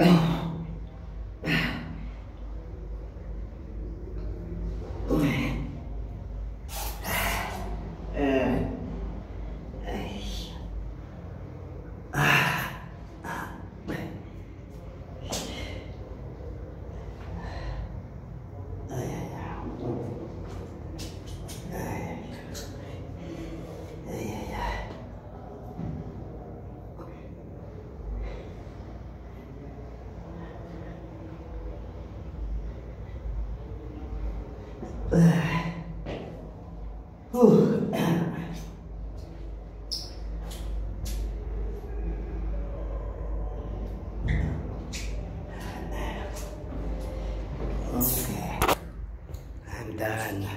Oh. Okay. I'm done.